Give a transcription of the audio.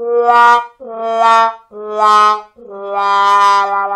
la la la la la